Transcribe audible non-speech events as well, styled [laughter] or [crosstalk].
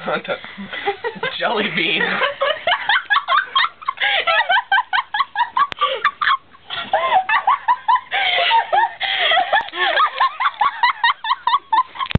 [laughs] Jelly bean. [laughs]